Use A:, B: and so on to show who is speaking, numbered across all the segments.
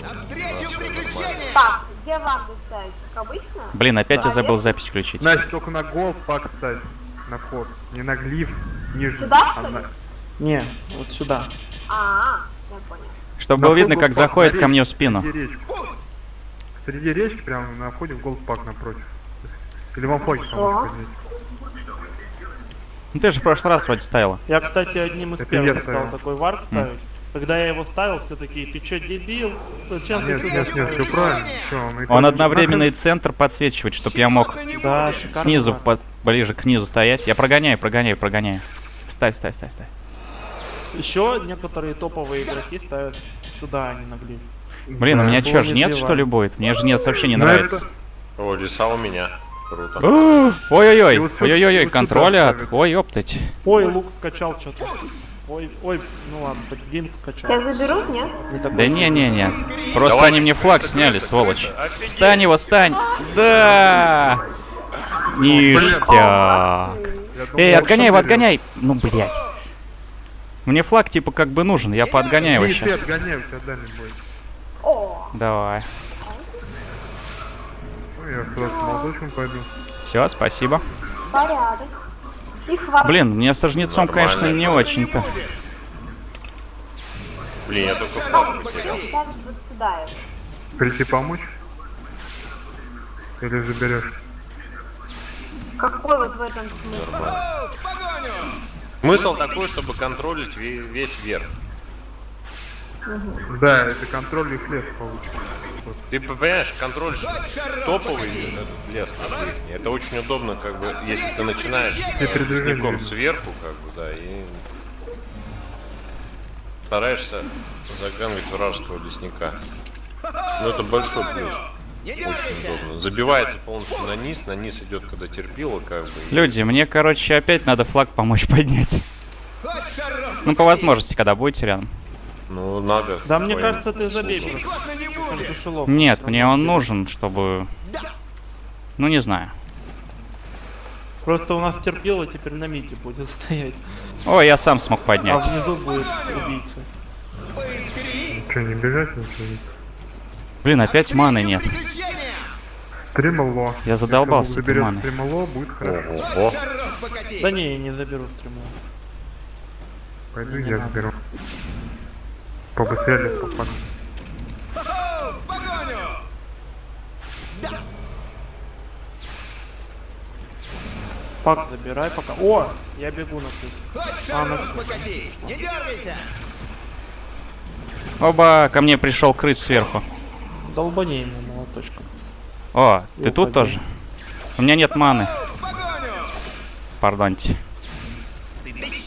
A: Навстречу приключениям!
B: Так, где ванну ставить? Как обычно?
C: Блин, опять я
B: Да.
C: забыл запись включить.
D: Настя, только на гол пак ставь. На вход. Не на глиф, ниже.
B: Сюда,
D: а
B: что ли?
D: на-
E: Не, вот сюда.
B: А, я понял.
C: Чтобы
D: на
C: было видно, как
D: пак,
C: заходит ко мне в спину.
D: Среди речки. Среди речки прямо на входе в голд пак напротив. Или вам поможешь поднять.
C: Ну ты же в прошлый раз вроде ставила.
E: Я, кстати, одним из
D: Это
E: первых
D: я
E: стал такой вард ставить. Когда я его ставил, все такие, ты чё, дебил? Зачем ты
D: Нет,
E: сюда
D: нет, нет, все
E: ставишь?»
D: правильно. Чё, он,
C: Он одновременно и центр подсвечивает, чтобы я мог
E: Да,
C: снизу, под- ближе к низу стоять. Я прогоняю, прогоняю, прогоняю. Ставь, ставь, ставь, ставь.
E: Еще некоторые топовые игроки ставят сюда, а не на глиф.
C: Блин, у
D: Да.
C: меня
E: было
C: чё,
E: не
C: жнец что ли будет? Мне жнец вообще не
D: Ну,
C: нравится.
D: это-
F: О, леса у меня. Круто.
C: У, Ой-ой-ой, ой-ой-ой, контроля. Ой, оптать.
E: Ой, лук скачал что-то. Ой, ой, ну ладно, гейм скачал.
B: Тебя заберут, нет?
E: Не
C: Да не-не-не. Просто
F: Давай,
C: они мне флаг сняли, сволочь.
F: круто. Офигеть.
C: Стань его, стань! Да! Ништяк. Эй, отгоняй его, отгоняй! Ну, блядь. Мне флаг типа как бы нужен, я поотгоняю его сейчас. Давай.
D: Ну, я с молоточком пойду.
C: Все, спасибо.
B: порядок.
C: Блин, мне со жнецом,
F: Нормально.
C: конечно, не очень-то.
F: Блин, я только флаг потерял.
D: Прийти помочь? Или заберешь?
B: Какой вот в этом смысл?
F: Смысл такой, чтобы контролить ве- весь верх.
D: Да, это контроль их лес получится.
F: Ты понимаешь, контроль топовый этот лес бы, Это очень удобно, как бы, если ты начинаешь
D: Ты видно.
F: сверху, как бы, да, и стараешься загангать вражеского лесника. Ну это большой плюс. Очень удобно. Забивается полностью на низ, на низ идет, когда терпила, как бы. и-
C: Люди, мне, короче, опять надо флаг помочь поднять. Ну, по возможности, когда будете рядом.
F: Ну, надо.
E: Да мне кажется, ты забей
A: не.
C: Нет, мне он нужен, чтобы... Ну, не знаю.
E: Просто у нас терпило теперь на мите будет стоять.
C: Ой, я сам смог
E: А
C: поднять.
E: внизу будет убийца.
D: Что, не бежать ничего?
C: Блин, опять маны нет.
D: Стримало.
C: Я задолбался
D: Если заберет
C: маны.
D: стримало, будет хорошо.
F: Ого.
E: Да не, я не заберу стриму.
D: Пойду я заберу. Побыстрее
A: погоню!
E: Пак забирай пока. О, я бегу на.
A: Хоть
E: А, ну всё.
A: покати! Не дергайся!
C: Оба, ко мне пришел крыс сверху.
E: Долбани ему молоточком.
C: О, ты
E: И
C: тут
E: уходи.
C: тоже? У меня нет маны. Пардоньте.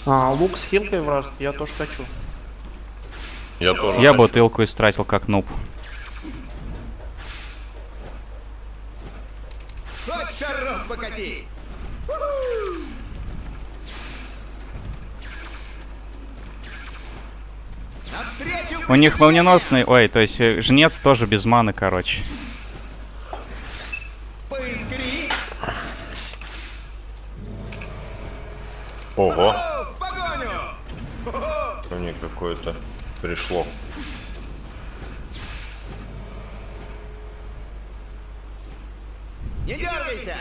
E: А, лук с хилкой вражеский, я тоже хочу.
F: Я тоже.
C: Я
F: хочу.
C: бутылку истратил как нуб.
A: Хоть шаров покати!
C: У них молниеносный... Ой, то есть э, жнец тоже без маны, короче.
A: Поискри!
F: Ого.
A: О, в погоню!
F: Ко мне какое-то пришло.
A: Не дергайся!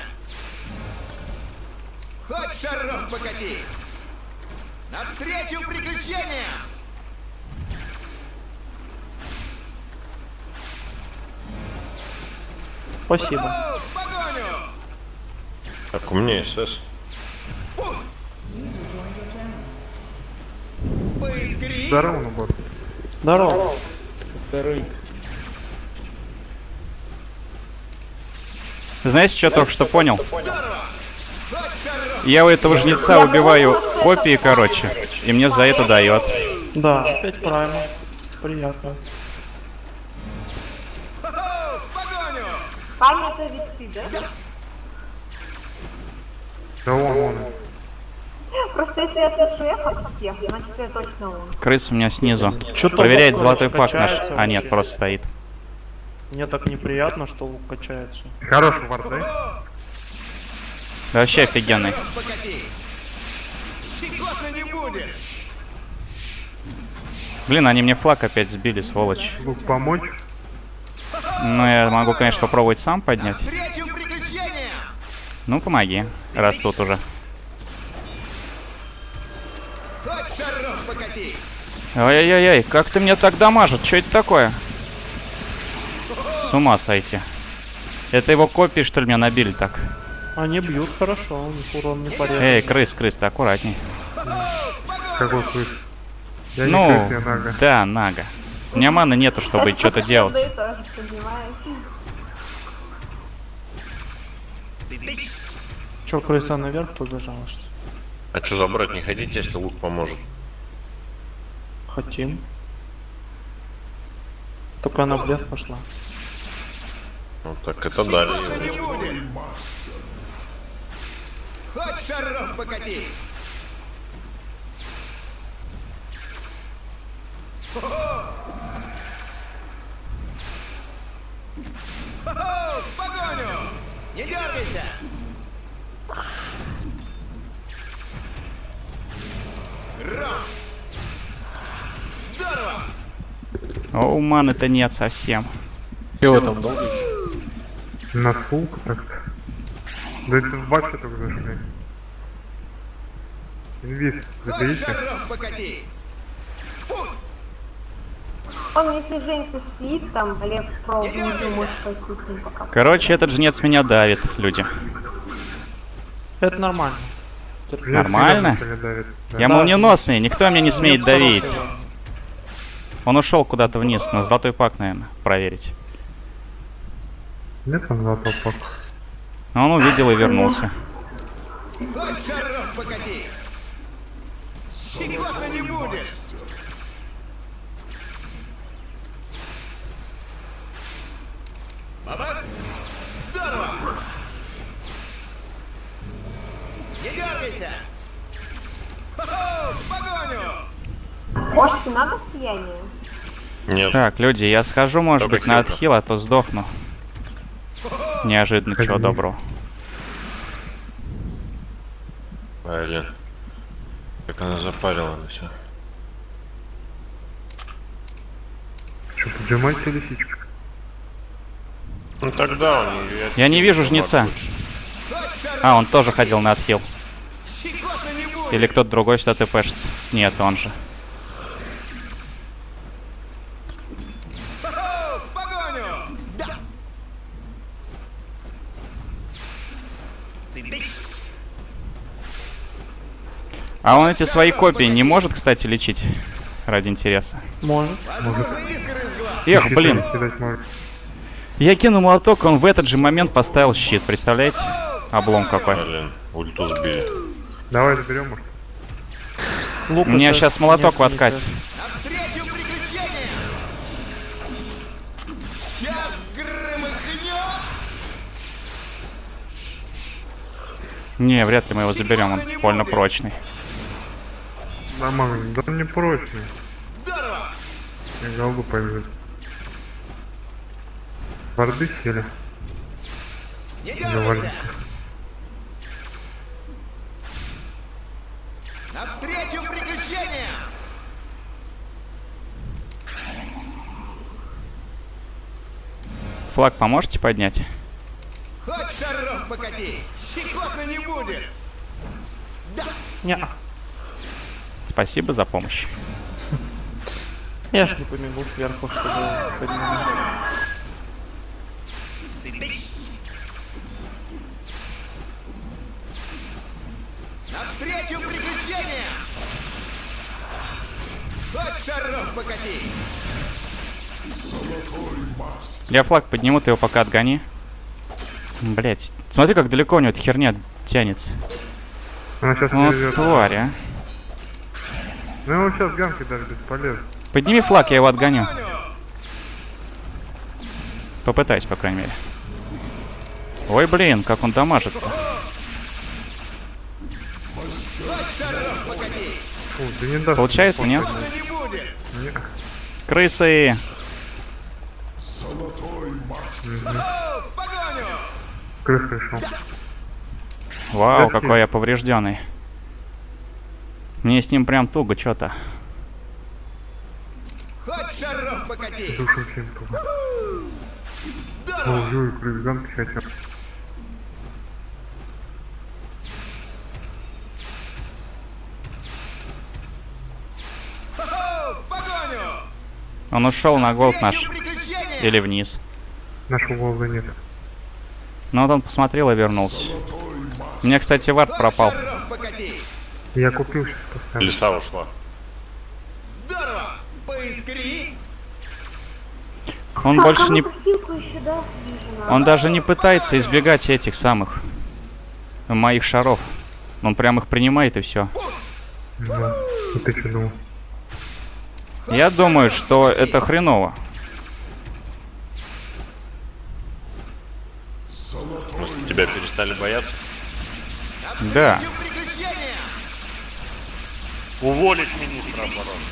A: Хоть шаров покати! Навстречу приключениям!
E: Спасибо.
F: Так, у меня СС.
A: Поискри!
D: Здорово, набор.
E: Здорово.
C: Знаете, что я только что понял? Я у этого жнеца убиваю копии, короче, и мне за это дает.
E: Да, опять правильно. Приятно.
B: Это ведь ты, да?
D: Да он, он.
B: Просто если я слышу эхо всех, значит это точно он.
C: Крыс у меня снизу.
E: Чё-то
C: Проверяет золотой факт наш. А нет, просто стоит.
E: Мне так неприятно, что лук качается.
D: Хороший вард, да?
C: Да вообще офигенный. Блин, они мне флаг опять сбили, сволочь.
D: Лук помочь.
C: Ну, я могу, конечно, попробовать сам поднять. Ну, помоги, раз тут уже.
A: Покати!
C: Ой-ой-ой, как ты мне так дамажит? Что это такое? С ума сойти. Это его копии, что ли, меня набили так?
E: Они бьют хорошо, у них урон не порезан.
C: Эй, крыс, крыс, ты аккуратней.
D: Какой крыс? Я не
C: Ну,
D: крыс, я нага.
C: да, нага. У меня маны нету, чтобы что-то делать.
E: Че, крыса наверх побежала, что ли?
F: А что забрать не хотите, если лук поможет?
E: Хотим. Только она в лес пошла.
F: Ну так это
A: будет! Хоть шаров покати! Хо-хо! В погоню! Не дергайся! Ром!
C: О, маны-то нет совсем.
G: Чего там долго?
D: На фулку так-то. Да это в баке только зашли. Инвиз, заберите.
B: Он, если Женька сидит, там Олег про внизу может пойти с ним пока.
C: Короче, этот жнец меня давит, люди.
E: Это нормально.
C: Нормально? Я молниеносный, никто меня не смеет давить. Он ушел куда-то вниз, на золотой пак, наверное, проверить.
D: Нет там золотой пак.
C: Но он увидел и вернулся.
A: Хоть шаров покати! Щекотно не будет! Бабак! Здорово! Не дергайся! Хо-хо! В погоню!
B: Может, и надо сияние?
F: Нет.
C: Так, люди, я схожу, может
F: Только
C: быть, на отхил, а то сдохну. Неожиданно, чего
D: Ходи.
C: добро.
F: Блин. Как она запарила на все.
D: Что, поджимайте лисичку?
F: Ну тогда он...
C: Я не вижу жнеца. А, он тоже ходил на отхил. Или кто-то другой сюда тпшится. Нет, он же.
A: Хо-хо! В погоню! Да! Ты бей!
C: А он эти свои копии не может, кстати, лечить? Ради интереса.
E: Может.
A: Глаз!
C: Эх, блин.
D: может.
C: Я кинул молоток, он в этот же момент поставил щит, представляете? Облом какой.
F: Блин, ульту сбили.
D: Давай заберем, может.
E: Лука
C: Мне сейчас молоток
E: нет,
C: в откате. Не, вряд ли мы его заберем, он больно прочный.
D: Нормально. Да он не прочный.
A: Здорово!
D: Я голду побежит. Борды сели.
A: Не
D: Завалили.
A: дергайся! Навстречу приключениям!
C: Флаг поможете поднять?
A: Хоть шаров покати! Щекотно не будет! Да!
E: Не,
C: Спасибо за помощь.
E: я ж не побегу сверху, чтобы поднимать.
A: Навстречу приключениям! Хоть шаров покати!
C: Я флаг подниму, ты его пока отгони. Блять, смотри, как далеко у него эта херня тянется.
D: Она сейчас
C: Вот
D: не везет.
C: тварь, а.
D: Ну его сейчас ганкой даже бесполезно.
C: Подними флаг, я его отгоню. Попытаюсь, по крайней мере. Ой, блин, как он дамажит.
A: Покати!
D: Фу, да не даст.
C: Получается, нет?
A: Не.
C: Крысы!
A: Погоню!
D: Крыс пришел.
C: Вау,
D: Я
C: какой я поврежденный. Мне с ним прям туго что-то.
A: Хоть шаров покати! Здорово!
D: Ой!
C: Он ушел на голд наш. Или вниз.
D: Нашего голода нет.
C: Ну вот он посмотрел и вернулся. У меня, кстати, вард пропал.
A: шаров покати!
D: Я купил сейчас поставил.
F: Лиса ушла.
A: Здорово! Поискри!
C: Он
B: Так,
C: больше не...
B: еще, да.
C: Он даже не пытается избегать этих самых моих шаров. Он прям их принимает и все.
D: Ну, ну ты что думал?
C: Я думаю, что это хреново.
F: Может, тебя перестали бояться?
C: Да.
E: Уволить министра обороны.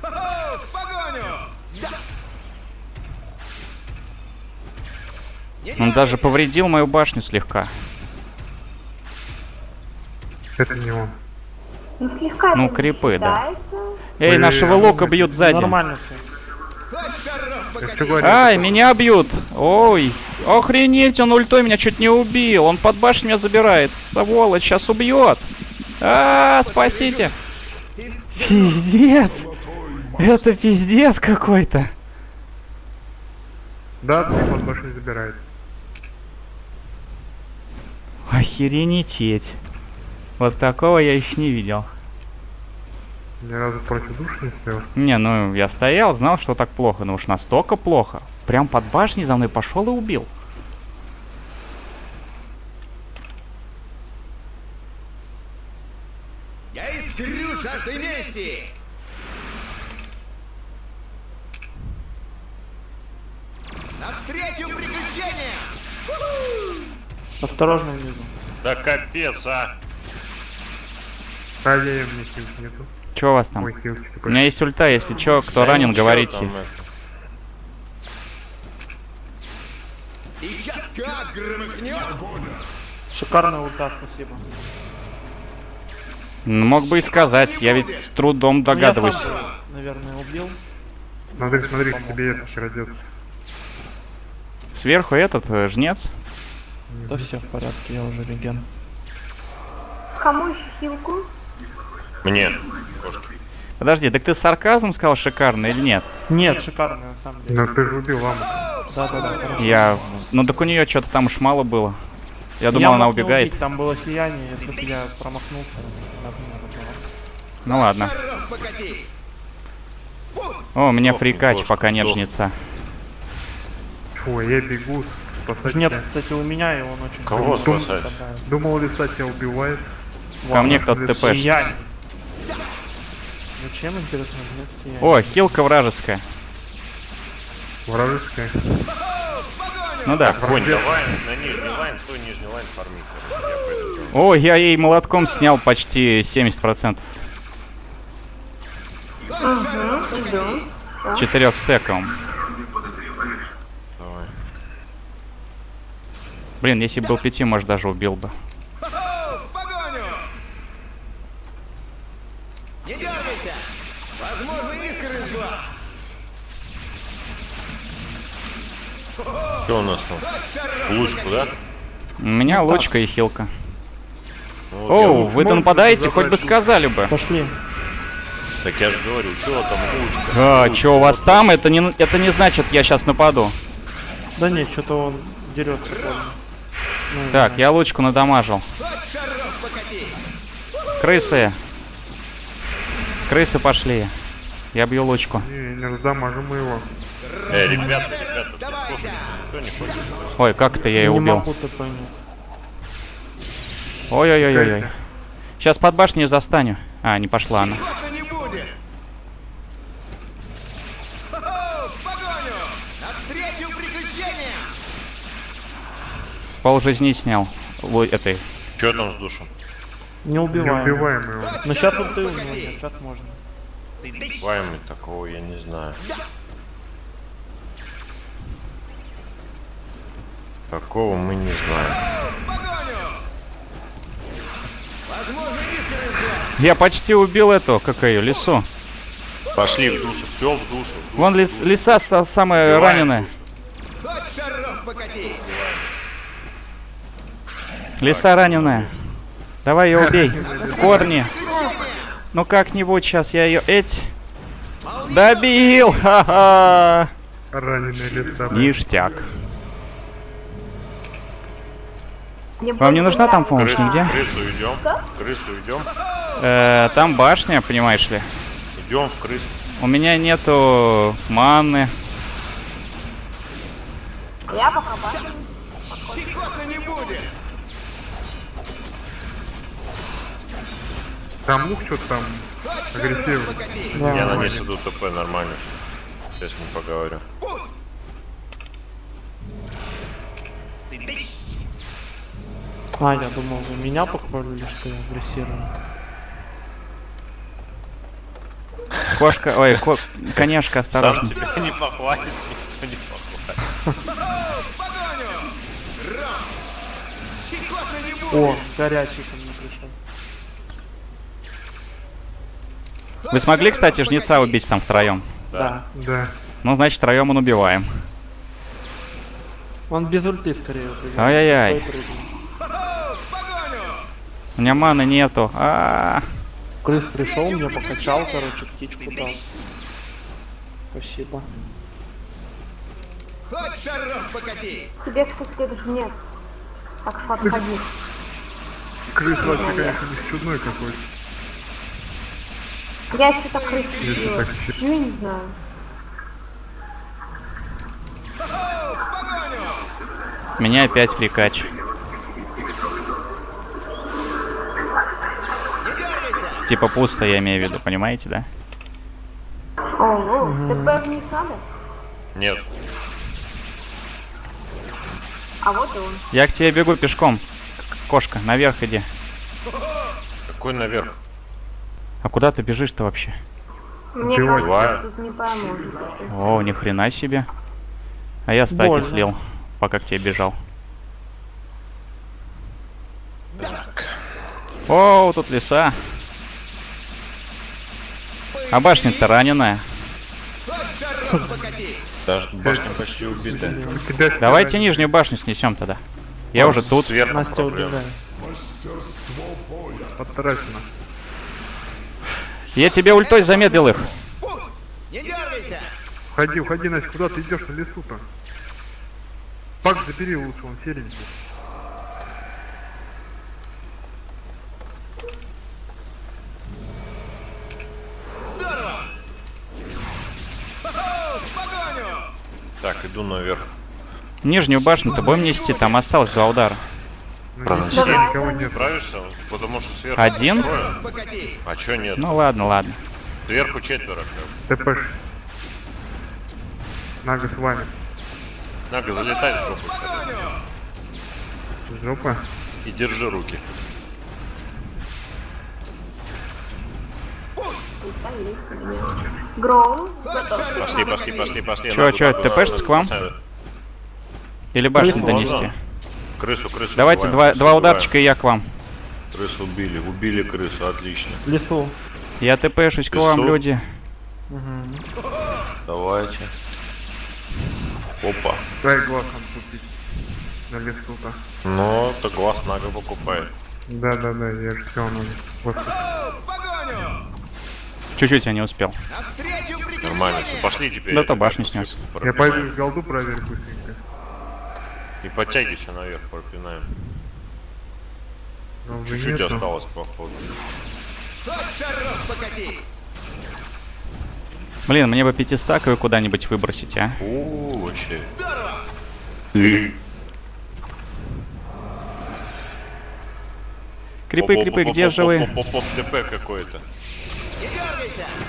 A: Хо-хо, в погоню! Да! Не
C: Он даже повредил мою башню слегка.
D: Это не он.
B: Ну, слегка
C: Ну, крипы, да. Эй, нашего лока бьют сзади.
E: Нормально все.
C: Ай, меня бьют. Ой, охренеть, он ультой меня чуть не убил. Он под башню меня забирает. Сволочь, сейчас убьет. А, спасите. Пиздец. Это пиздец какой-то.
D: Да, ты под башню забирает.
C: Охренеть. Вот такого я еще не видел.
D: Ни разу против души не стоял.
C: Не, ну я стоял, знал, что так плохо, но уж настолько плохо. Прям под башней за мной пошел и убил.
A: Я искрю жаждой мести! Навстречу приключениям!
E: Осторожно внизу.
F: Да капец, а!
D: Мне хилки нету.
C: Че у вас там?
D: Ой,
C: У меня есть ульта, если чё, кто ранен,
F: ничего
C: говорите.
F: там, это.
A: Сейчас как громыхнет!
E: Шикарная ульта, спасибо.
C: Ну, Мог бы и сказать, я ведь с трудом
E: Ну, я
C: догадываюсь.
E: сам наверное, убил.
D: Смотри, смотри, к тебе это крадет.
C: Сверху этот э, жнец.
E: Да все в порядке, я уже легенд.
B: Кому еще хилку?
F: Мне.
C: Подожди, так ты с сарказмом сказал шикарно или нет?
E: Нет, шикарная на самом деле.
D: Но ты же убил ламу.
E: Да, да, да, хорошо.
C: Я... Ну так у нее что-то там уж мало было. Я думал,
E: Я
C: она убегает.
E: убить, там было сияние, если бы я промахнулся.
C: Ну ладно. О, у меня
F: Сдохни,
C: фрикач, пока нет жнеца.
D: Фу, я бегу спасать
E: Нет,
D: тебя.
E: кстати, у меня и он очень
F: Кого спасать?
D: Думал, лиса тебя убивает.
C: Ко мне кто-то
D: Ладно,
C: тпшится.
E: Зачем, интересно?
C: О, хилка вражеская.
D: Вражеская.
C: Ну да.
F: Конь, давай на нижний лайн, стой нижний лайн фармить. Я пойду.
C: О, я ей молотком снял почти 70%.
B: Угу, идем.
C: Четырех.
F: Давай.
C: Блин, если бы был пяти, может даже убил бы.
A: Хо-хо, в погоню! Не дергайся! Возможно, искры из глаз!
F: Что у нас там? Лучку, да?
C: У меня лучка и хилка.
F: Ну, вот я
C: О,
F: луч-
C: вы
D: можете
C: нападаете, хоть бы сказали бы.
E: Пошли.
F: Так я же говорю, что там лучка?
C: А,
F: Лучка,
C: чё у вас
F: вот
C: там? Это не, это не значит, я сейчас нападу.
E: Да нет, что-то он дерется. Ну,
C: Так, я лучку надамажил. Крысы. Крысы пошли. Я бью лучку.
D: Не, не раздамажим мы его.
F: Э, ребята, ребята,
A: Давайся!
F: слушайте, никто не хочет.
C: Ой, как это я ее
E: не
C: убил? Ой-ой-ой-ой. Сейчас под башню застаню. А, не пошла она. Пол жизни снял. Лу- этой.
F: Там с душем?
E: Не
D: Не
E: убиваем.
D: его.
E: Но сейчас вот ты у него
A: покати!
E: нет, сейчас можно.
F: Вайми такого я не знаю. Такого мы не знаем.
C: Я почти убил эту, как ее, лису.
F: Пошли в душу, все в душу. в душу,
C: Вон
F: в
C: лис-
F: душу.
C: лиса са- самая
F: Убиваем
C: раненая.
F: душу.
C: Лиса раненая. Давай ее убей. В корни. Ну как-нибудь сейчас я ее... Эть. Добил! Ха-ха!
D: Раненые леса.
C: Ништяк. Вам не нужна там помощь
F: Крысу,
C: нигде?
F: крысу идем. Крысу идем.
C: Э, там башня, понимаешь ли.
F: Идем в крысу.
C: У меня нету манны.
B: Я пока башню.
A: Щекотно не будет.
D: Там лук что-то там
A: покати.
F: Я на ней иду ТП нормально. Сейчас с ним поговорю.
E: А, я думал, вы меня похвалили, что я агрессирую.
C: Кошка, ой, ко- конешка,
F: Сам
C: осторожно.
F: тебя не похвалит, никто не похвалит.
E: О, горячий ко мне пришел.
C: Вы смогли, кстати, жнеца убить там втроем?
E: Да.
D: Да.
C: Ну, значит, втроем он убиваем.
E: Он без ульты скорее.
C: Ай-яй-яй. У меня маны нету. А,
E: Крыс пришел, мне покачал, короче, птичку дал. Спасибо.
A: Хоть шаров покати.
B: Тебе, кстати, это жнец. Так что отходи.
D: Крыс вообще, конечно, не чудной какой-то.
B: Я что-то крыс
D: Если
B: убила.
D: так считать.
B: Ну, я не знаю.
C: Меня опять.
A: Не дергайся.
C: Типа пусто, я имею в виду, понимаете, да?
B: О, о, ТП вниз надо?
F: Нет,
B: А вот и он.
C: Я к тебе бегу пешком. Кошка, наверх иди.
F: какой наверх?
C: А куда ты бежишь-то вообще?
B: Мне
D: Убивать.
B: кажется, тут не поможет.
C: О, ни хрена себе. А я стаки
E: Больно.
C: слил, пока к тебе бежал. О, тут леса. А башня-то раненая.
F: Даже башня почти убита.
C: Давайте нижнюю башню снесем тогда. Я уже тут.
F: Сверху
E: Настя убегает.
D: Потрачено.
C: Я тебе ультой замедлил их.
A: Не дергайся.
D: Уходи, уходи, Настя, куда ты идешь в лесу-то? Пак забери лучше, он серенький.
A: Здорово.
F: Так, иду наверх.
C: Нижнюю башню-то будем нести, там осталось два удара.
D: Ну,
F: Правда,
D: ничего,
B: Давай.
D: никого нет.
F: Справишься? Потому что сверху
C: Один?
F: трое. А чё нет?
C: Ну ладно, ладно.
F: Сверху четверо.
D: ТПш. Нага с вами.
F: Надо залетай в жопу.
D: Жопа.
F: и держи руки.
B: Гроу.
A: Шаров
F: Пошли, пошли, пошли, пошли.
C: Чё, чё,
F: туда,
C: ТПшится к вам? Или башню донести.
F: Крысу, крысу.
C: Давайте
F: убиваем,
C: два, два ударчика и я к вам.
F: Крысу убили, убили крысу, отлично.
E: В лесу.
C: Я ТПшусь к вам, люди.
F: Давайте. Опа.
D: Дай глаз нам купить. На лесу-то.
F: Ну, то глаз нага покупает.
D: Да-да-да, я же все надо. Вот.
C: Чуть-чуть я не успел.
F: Нормально. Пошли теперь.
C: Да то башню снес.
D: Я пойду голду проверю быстренько.
F: И подтягивайся наверх, пропинаем.
D: Но уже
F: Чуть-чуть осталось, походу.
C: Блин, мне бы пятистаковую куда-нибудь выбросить, а?
F: О, вообще.
A: Здорово.
C: Крипы, крипы, где же вы?
F: Поп-поп ТП какой-то.
A: Не.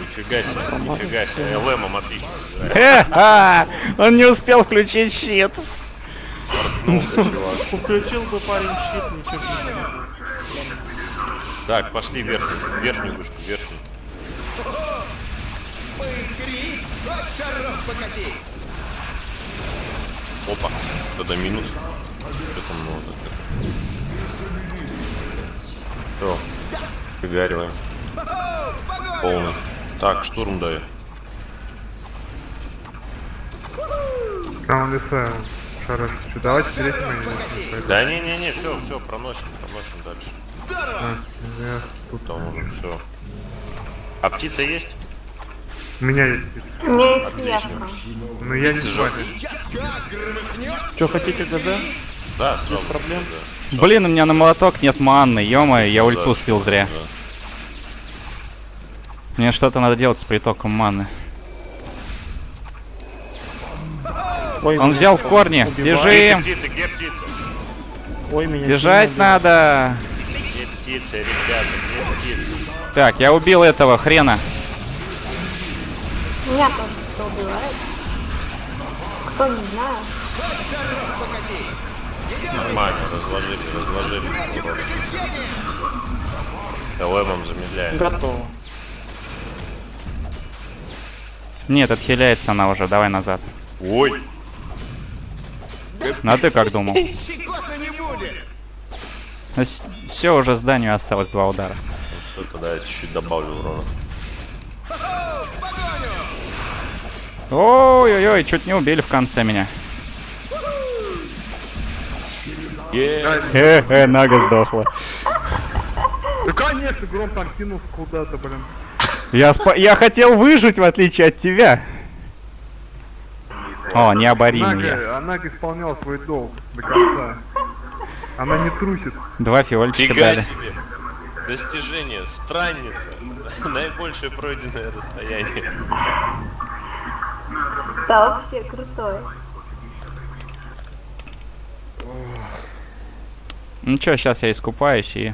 F: Нифига себе, нифига себе. ЛМом отлично.
C: Он не успел включить щит.
E: Включил бы парень щит, ничего не было.
F: Так, пошли верхнюю, верхнюю вышку, верхнюю.
A: Шаров покати.
F: Опа, тогда минус. Что там много? Все, Фигариваем. Полный. Так, штурм дай.
D: Там леса Что, давайте третий мои.
F: Да не-не-не, все, все, проносим, проносим дальше.
D: А, я тут.
F: Там уже все. А птица есть?
D: У меня есть.
B: Есть ясно.
D: Ну я не спать.
E: Что, хотите ГЗ?
F: Да, сразу.
E: проблем?
F: Да.
C: Блин, у меня на молоток нет манны, ё я ульту
F: Да,
C: слил зря.
F: да.
C: Мне что-то надо делать с притоком маны.
E: Ой,
C: Он взял в корни.
E: убивают.
C: Бежим.
F: Птица, где птица?
E: Ой, меня
C: Бежать надо.
F: Где птица, ребята, где птица?
C: Так, я убил этого хрена.
B: Меня тоже кто убивает. Кто не знаю.
F: Нормально, разложили, разложили.
E: бьют.
F: замедляем.
E: Готово.
C: Нет, отхиляется она уже, давай назад.
F: Ой,
C: а ты как думал?
A: Будет.
C: Все, уже зданию осталось два удара.
F: все, тогда я чуть-чуть добавлю урона.
C: Ой-ой-ой, чуть не убили в конце меня. Хе-хе, Нага сдохла.
D: Да конечно, Гром там кинулся куда-то, блин.
C: Я, спа- я хотел выжить, в отличие от тебя. О.
D: Нага, она исполняла свой долг до конца. Она не трусит.
C: Два фиольчика
F: Фига
C: дали.
F: себе. Достижение. Странница. Наибольшее пройденное расстояние.
B: Да, вообще крутой.
C: Ну чё, сейчас я искупаюсь и